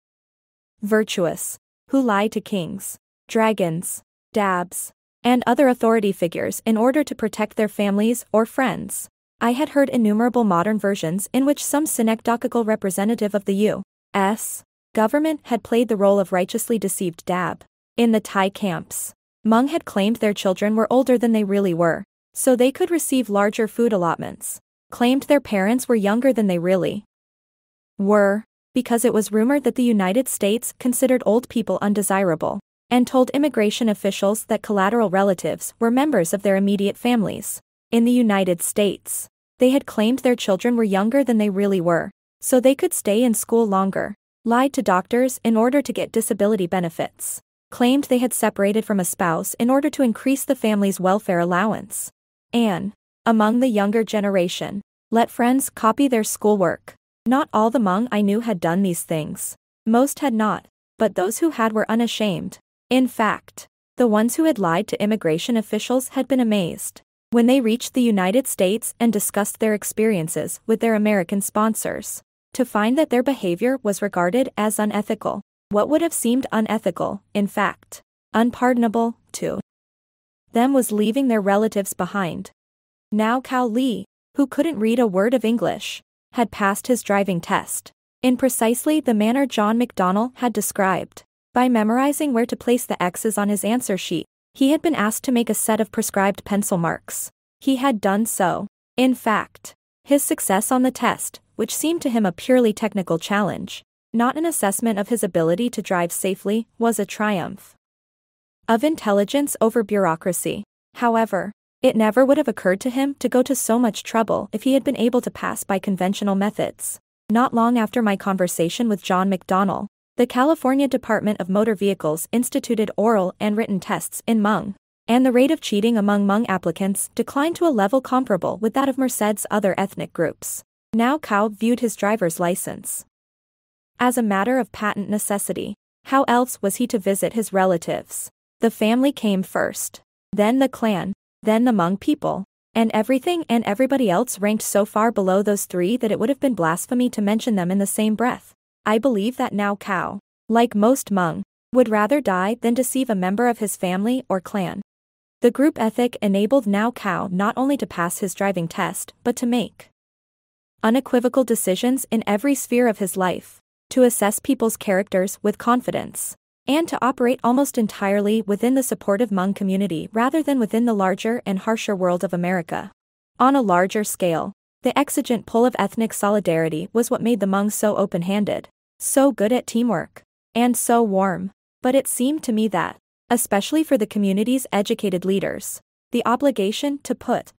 virtuous, who lie to kings, dragons, dabs, and other authority figures in order to protect their families or friends. I had heard innumerable modern versions in which some synecdochical representative of the U.S. government had played the role of righteously deceived dab. In the Thai camps, Hmong had claimed their children were older than they really were, so they could receive larger food allotments, claimed their parents were younger than they really were, because it was rumored that the United States considered old people undesirable, and told immigration officials that collateral relatives were members of their immediate families. In the United States, they had claimed their children were younger than they really were, so they could stay in school longer, lied to doctors in order to get disability benefits, claimed they had separated from a spouse in order to increase the family's welfare allowance. And, among the younger generation, let friends copy their schoolwork, not all the Hmong I knew had done these things. Most had not, but those who had were unashamed. In fact, the ones who had lied to immigration officials had been amazed. When they reached the United States and discussed their experiences with their American sponsors, to find that their behavior was regarded as unethical. What would have seemed unethical, in fact, unpardonable, to them was leaving their relatives behind. Nao Kao Lee, who couldn't read a word of English, had passed his driving test. In precisely the manner John McDonnell had described. By memorizing where to place the X's on his answer sheet, he had been asked to make a set of prescribed pencil marks. He had done so. In fact, his success on the test, which seemed to him a purely technical challenge, not an assessment of his ability to drive safely, was a triumph of intelligence over bureaucracy. However, it never would have occurred to him to go to so much trouble if he had been able to pass by conventional methods. Not long after my conversation with John McDonnell, the California Department of Motor Vehicles instituted oral and written tests in Hmong, and the rate of cheating among Hmong applicants declined to a level comparable with that of Merced's other ethnic groups. Nao Kao viewed his driver's license as a matter of patent necessity. How else was he to visit his relatives? The family came first, then the clan, then the Hmong people, and everything and everybody else ranked so far below those three that it would have been blasphemy to mention them in the same breath. I believe that Nao Kao, like most Hmong, would rather die than deceive a member of his family or clan. The group ethic enabled Nao Kao not only to pass his driving test, but to make unequivocal decisions in every sphere of his life, to assess people's characters with confidence, and to operate almost entirely within the supportive Hmong community rather than within the larger and harsher world of America. On a larger scale, the exigent pull of ethnic solidarity was what made the Hmong so open-handed, so good at teamwork, and so warm. But it seemed to me that, especially for the community's educated leaders, the obligation to put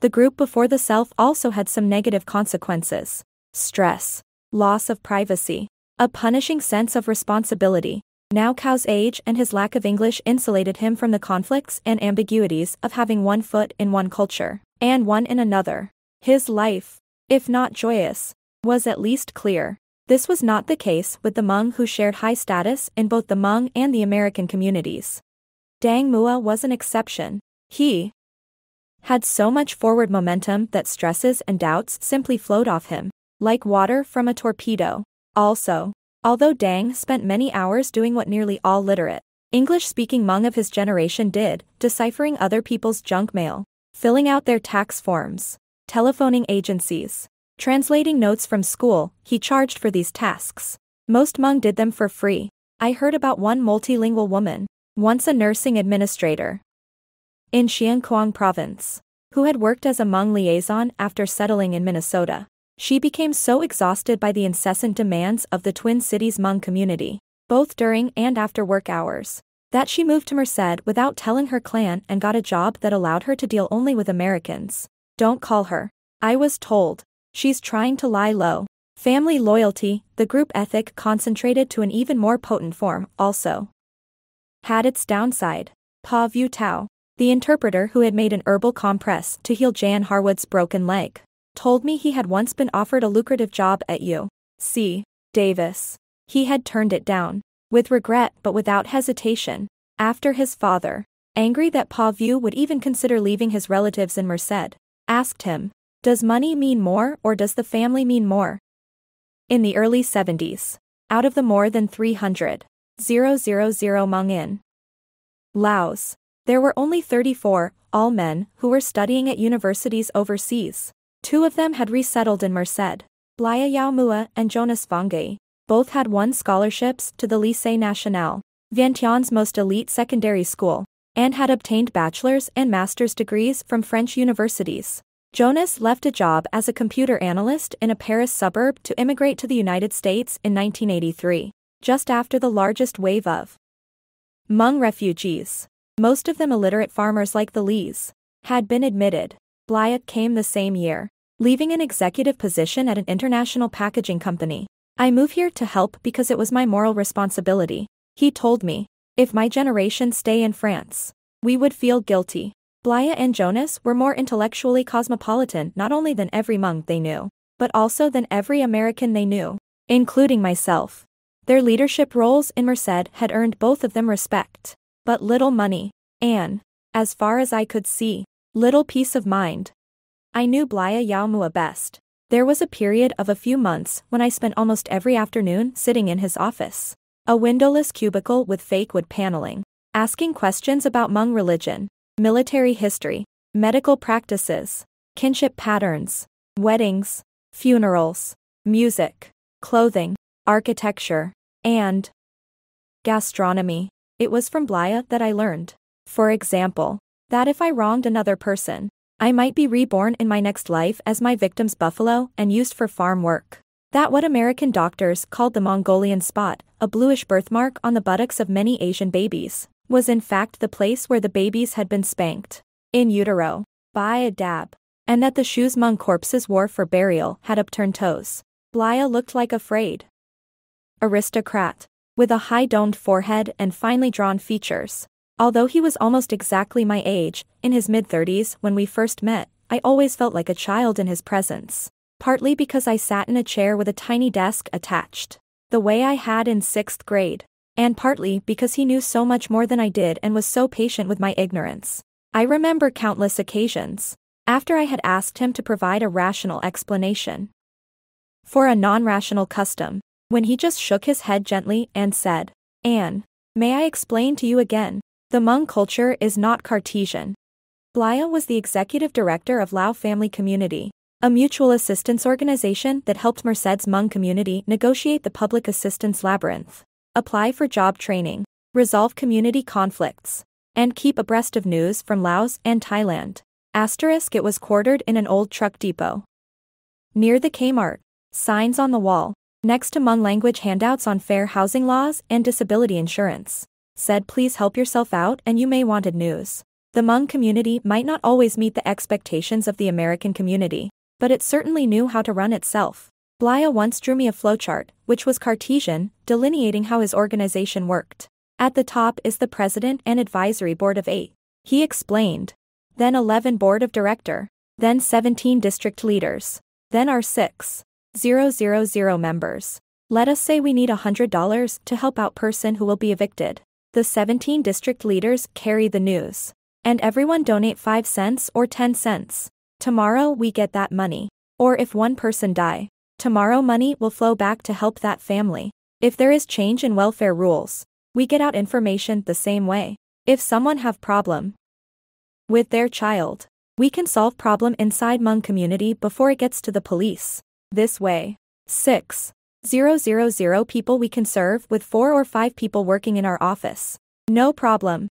the group before the self also had some negative consequences stress, loss of privacy, a punishing sense of responsibility. Nao Kao's age and his lack of English insulated him from the conflicts and ambiguities of having one foot in one culture and one in another. His life, if not joyous, was at least clear. This was not the case with the Hmong who shared high status in both the Hmong and the American communities. Dang Mua was an exception. He had so much forward momentum that stresses and doubts simply flowed off him, like water from a torpedo. Also, although Dang spent many hours doing what nearly all literate, English-speaking Hmong of his generation did, deciphering other people's junk mail, filling out their tax forms, telephoning agencies, translating notes from school, he charged for these tasks. Most Hmong did them for free. I heard about one multilingual woman, once a nursing administrator, in Xiangkhouang province, who had worked as a Hmong liaison after settling in Minnesota. She became so exhausted by the incessant demands of the Twin Cities Hmong community, both during and after work hours, that she moved to Merced without telling her clan and got a job that allowed her to deal only with Americans. Don't call her. I was told. She's trying to lie low. Family loyalty, the group ethic concentrated to an even more potent form, also had its downside. Pa Vu Tao, the interpreter who had made an herbal compress to heal Jan Harwood's broken leg, told me he had once been offered a lucrative job at U.C. Davis. He had turned it down, with regret but without hesitation, after his father, angry that Pa Vu would even consider leaving his relatives in Merced, asked him, Does money mean more or does the family mean more? In the early 70s, out of the more than 300, 000 Hmong in Laos, there were only 34, all men, who were studying at universities overseas. Two of them had resettled in Merced. Blaya Yao Mua and Jonas Vangay. Both had won scholarships to the Lycée National, Vientiane's most elite secondary school, and had obtained bachelor's and master's degrees from French universities. Jonas left a job as a computer analyst in a Paris suburb to immigrate to the United States in 1983, just after the largest wave of Hmong refugees, most of them illiterate farmers like the Lees, had been admitted. Blaya came the same year, leaving an executive position at an international packaging company. I move here to help because it was my moral responsibility. He told me, if my generation stay in France, we would feel guilty. Blaya and Jonas were more intellectually cosmopolitan not only than every Hmong they knew, but also than every American they knew, including myself. Their leadership roles in Merced had earned both of them respect, but little money, and, as far as I could see, little peace of mind. I knew Blaya Yao Mua best. There was a period of a few months when I spent almost every afternoon sitting in his office. A windowless cubicle with fake wood paneling. Asking questions about Hmong religion, military history, medical practices, kinship patterns, weddings, funerals, music, clothing, architecture, and gastronomy. It was from Blaya that I learned. For example, that if I wronged another person, I might be reborn in my next life as my victim's buffalo and used for farm work. That what American doctors called the Mongolian spot, a bluish birthmark on the buttocks of many Asian babies, was in fact the place where the babies had been spanked, in utero, by a dab, and that the shoes Hmong corpses wore for burial had upturned toes. Blaya looked like a frayed aristocrat, with a high domed forehead and finely drawn features. Although he was almost exactly my age, in his mid 30s when we first met, I always felt like a child in his presence. Partly because I sat in a chair with a tiny desk attached, the way I had in sixth grade, and partly because he knew so much more than I did and was so patient with my ignorance. I remember countless occasions, after I had asked him to provide a rational explanation for a non rational custom, when he just shook his head gently and said, Anne, may I explain to you again? The Hmong culture is not Cartesian. Blaya was the executive director of Lao Family Community, a mutual assistance organization that helped Merced's Hmong community negotiate the public assistance labyrinth, apply for job training, resolve community conflicts, and keep abreast of news from Laos and Thailand. Asterisk it was quartered in an old truck depot. Near the Kmart, signs on the wall, next to Hmong language handouts on fair housing laws and disability insurance said please help yourself out and you may wanted news. The Hmong community might not always meet the expectations of the American community, but it certainly knew how to run itself. Blaya once drew me a flowchart, which was Cartesian, delineating how his organization worked. At the top is the president and advisory board of eight. He explained. Then 11 board of director. Then 17 district leaders. Then our 6. 000 members. Let us say we need $100 to help out person who will be evicted. The 17 district leaders carry the news. And everyone donate 5 cents or 10 cents. Tomorrow we get that money. Or if one person die, tomorrow money will flow back to help that family. If there is change in welfare rules, we get out information the same way. If someone have problem with their child, we can solve problem inside Hmong community before it gets to the police. This way. 6. 000 people we can serve with 4 or 5 people working in our office. No problem.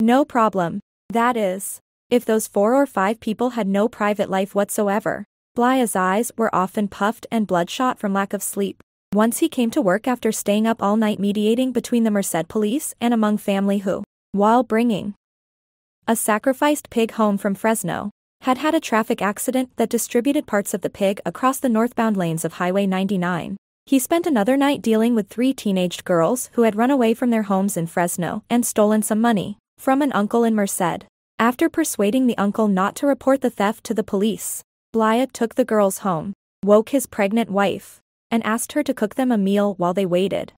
No problem. That is, if those 4 or 5 people had no private life whatsoever. Blaya's eyes were often puffed and bloodshot from lack of sleep. Once he came to work after staying up all night mediating between the Merced police and a Hmong family who, while bringing a sacrificed pig home from Fresno, had had a traffic accident that distributed parts of the pig across the northbound lanes of Highway 99. He spent another night dealing with three teenaged girls who had run away from their homes in Fresno and stolen some money from an uncle in Merced. After persuading the uncle not to report the theft to the police, Blaya took the girls home, woke his pregnant wife, and asked her to cook them a meal while they waited.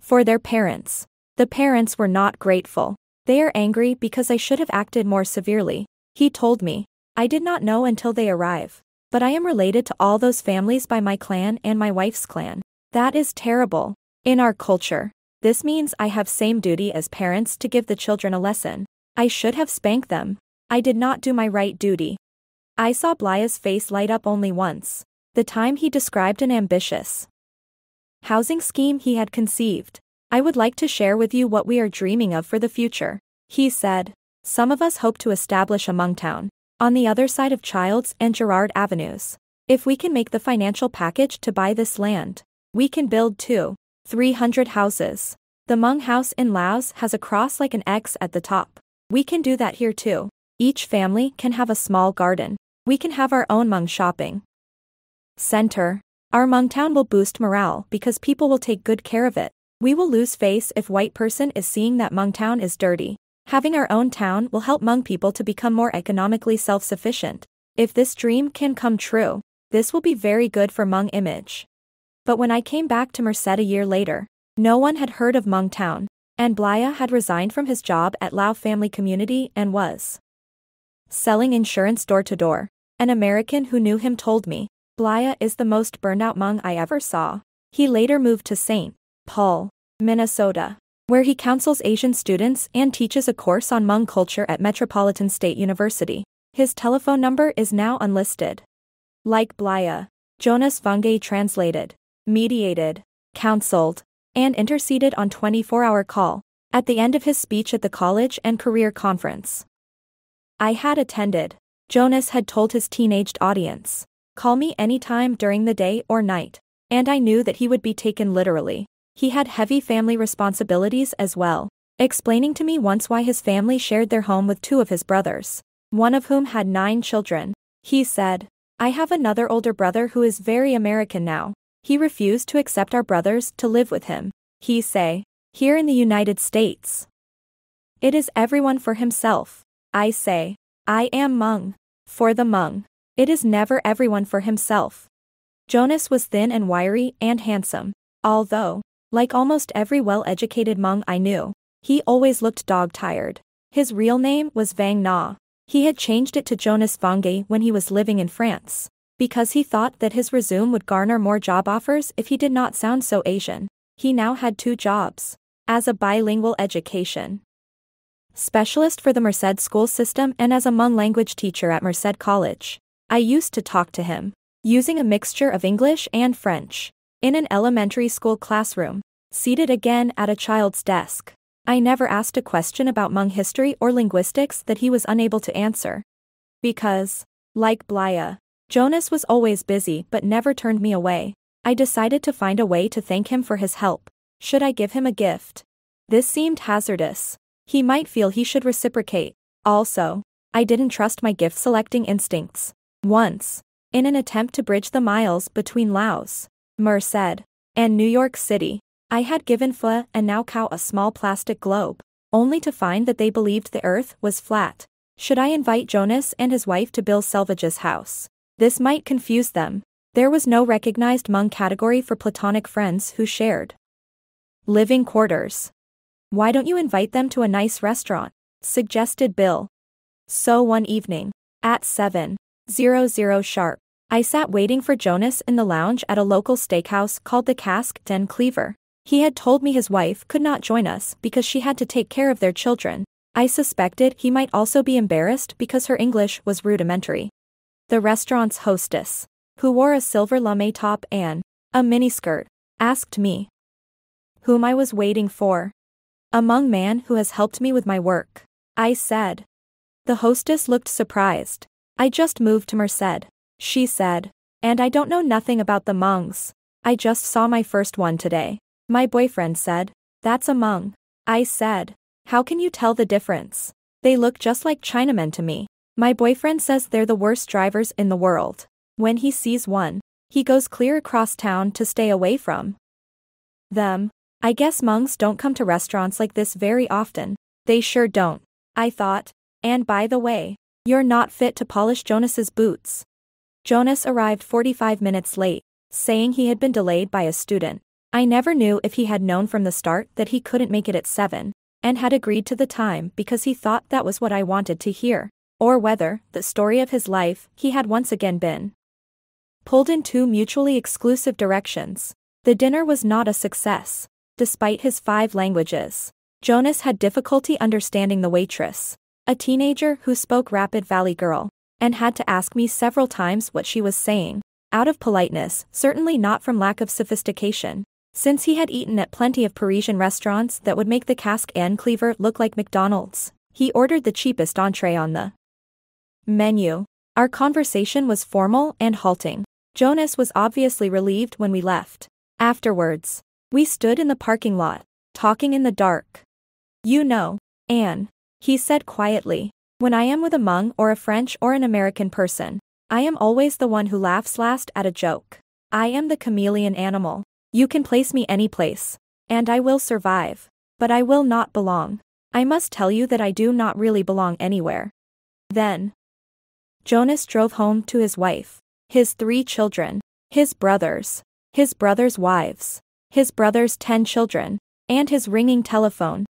For their parents. The parents were not grateful. They are angry because I should have acted more severely. He told me. I did not know until they arrive. But I am related to all those families by my clan and my wife's clan. That is terrible. In our culture, this means I have same duty as parents to give the children a lesson. I should have spanked them. I did not do my right duty. I saw Blaya's face light up only once. The time he described an ambitious housing scheme he had conceived. I would like to share with you what we are dreaming of for the future. He said. Some of us hope to establish a Hmong town on the other side of Childs and Girard Avenues. If we can make the financial package to buy this land, we can build two, 300 houses. The Hmong house in Laos has a cross like an X at the top. We can do that here too. Each family can have a small garden. We can have our own Hmong shopping center. Our Hmong town will boost morale because people will take good care of it. We will lose face if white person is seeing that Hmong town is dirty. Having our own town will help Hmong people to become more economically self-sufficient. If this dream can come true, this will be very good for Hmong image. But when I came back to Merced a year later, no one had heard of Hmong Town, and Blaya had resigned from his job at Lao Family Community and was selling insurance door to door. An American who knew him told me, Blaya is the most burned out Hmong I ever saw. He later moved to St. Paul, Minnesota where he counsels Asian students and teaches a course on Hmong culture at Metropolitan State University. His telephone number is now unlisted. Like Blaya, Jonas Vangay translated, mediated, counseled, and interceded on 24-hour call at the end of his speech at the college and career conference. I had attended. Jonas had told his teenaged audience, call me anytime during the day or night, and I knew that he would be taken literally. He had heavy family responsibilities as well, explaining to me once why his family shared their home with two of his brothers, one of whom had nine children. He said, I have another older brother who is very American now. He refused to accept our brothers to live with him. He say, here in the United States. It is everyone for himself. I say, I am Hmong. For the Hmong. It is never everyone for himself. Jonas was thin and wiry and handsome, although, like almost every well-educated Hmong I knew, he always looked dog-tired. His real name was Vang Na. He had changed it to Jonas Vangay when he was living in France, because he thought that his resume would garner more job offers if he did not sound so Asian. He now had two jobs. As a bilingual education specialist for the Merced school system and as a Hmong language teacher at Merced College. I used to talk to him, using a mixture of English and French. In an elementary school classroom, seated again at a child's desk. I never asked a question about Hmong history or linguistics that he was unable to answer. Because, like Blaya, Jonas was always busy but never turned me away. I decided to find a way to thank him for his help. Should I give him a gift? This seemed hazardous. He might feel he should reciprocate. Also, I didn't trust my gift selecting instincts. Once, in an attempt to bridge the miles between Laos Merced, and New York City. I had given Foua and Nao Kao a small plastic globe, only to find that they believed the earth was flat. Should I invite Jonas and his wife to Bill Selvidge's house? This might confuse them. There was no recognized Hmong category for platonic friends who shared living quarters. Why don't you invite them to a nice restaurant? suggested Bill. So one evening, at 7:00 sharp, I sat waiting for Jonas in the lounge at a local steakhouse called the Cask 'n Cleaver. He had told me his wife could not join us because she had to take care of their children. I suspected he might also be embarrassed because her English was rudimentary. The restaurant's hostess, who wore a silver lame top and a miniskirt, asked me whom I was waiting for. A Hmong man who has helped me with my work. I said. The hostess looked surprised. I just moved to Merced she said. And I don't know nothing about the Hmongs. I just saw my first one today. My boyfriend said, That's a Hmong. I said, How can you tell the difference? They look just like Chinamen to me. My boyfriend says they're the worst drivers in the world. When he sees one, he goes clear across town to stay away from them. I guess Hmongs don't come to restaurants like this very often. They sure don't. I thought. And by the way, you're not fit to polish Jonas's boots. Jonas arrived 45 minutes late, saying he had been delayed by a student. I never knew if he had known from the start that he couldn't make it at 7, and had agreed to the time because he thought that was what I wanted to hear, or whether, the story of his life, he had once again been pulled in two mutually exclusive directions. The dinner was not a success. Despite his five languages, Jonas had difficulty understanding the waitress, a teenager who spoke rapid Valley girl, and had to ask me several times what she was saying, out of politeness, certainly not from lack of sophistication. Since he had eaten at plenty of Parisian restaurants that would make the Cask 'n Cleaver look like McDonald's, he ordered the cheapest entree on the menu. Our conversation was formal and halting. Jonas was obviously relieved when we left. Afterwards, we stood in the parking lot, talking in the dark. You know, Anne, he said quietly, when I am with a Hmong or a French or an American person, I am always the one who laughs last at a joke. I am the chameleon animal. You can place me any place, and I will survive, but I will not belong. I must tell you that I do not really belong anywhere. Then, Jonas drove home to his wife, his three children, his brothers, his brothers' wives, his brothers' ten children, and his ringing telephone,